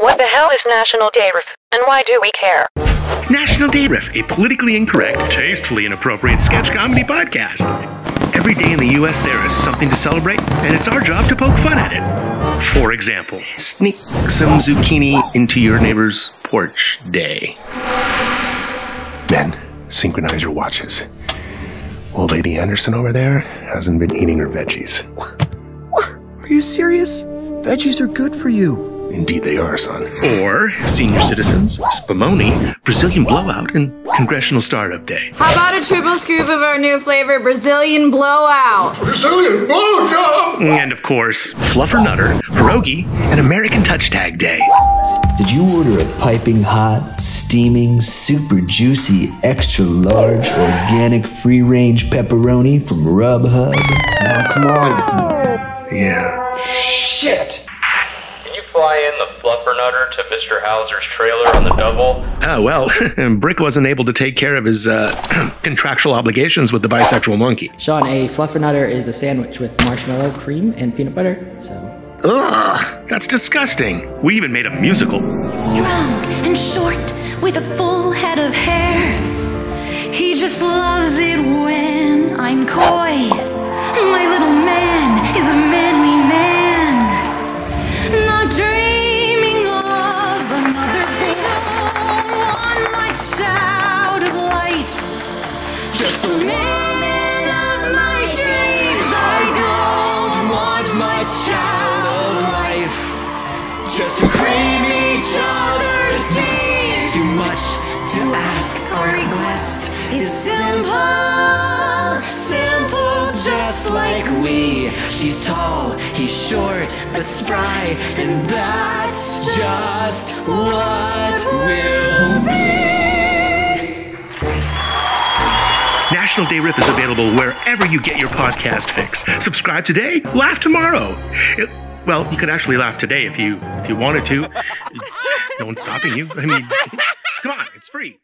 What the hell is National Day Riff, and why do we care? National Day Riff, a politically incorrect, tastefully inappropriate sketch comedy podcast. Every day in the US, there is something to celebrate, and it's our job to poke fun at it. For example, sneak some zucchini into your neighbor's porch day. Men, synchronize your watches. Old Lady Anderson over there hasn't been eating her veggies. Are you serious? Veggies are good for you. Indeed, they are, son. Or senior citizens, Spumoni, Brazilian Blowout, and Congressional Startup Day. How about a triple scoop of our new flavor, Brazilian Blowout? Brazilian blowjob! And of course, Fluffer Nutter, Pierogi, and American Touch Tag Day. Did you order a piping hot, steaming, super juicy, extra large, organic, free range pepperoni from Rub Hub? Now, come on. Yeah. In the fluffer nutter to Mr. Hauser's trailer on the double? Oh, well, Brick wasn't able to take care of his uh, contractual obligations with the bisexual monkey. Sean, a fluffernutter is a sandwich with marshmallow, cream, and peanut butter. So Ugh, that's disgusting. We even made a musical. strong and short with a full head of hair. He just loves it when Just to cream each other's dreams. Too much to ask. Our request is simple, simple, just like we. She's tall, he's short, but spry, and that's just what we'll be. National Day Riff is available wherever you get your podcast fix. Subscribe today, laugh tomorrow. It- well, you could actually laugh today if you if you wanted to. No one's stopping you. I mean, come on, it's free.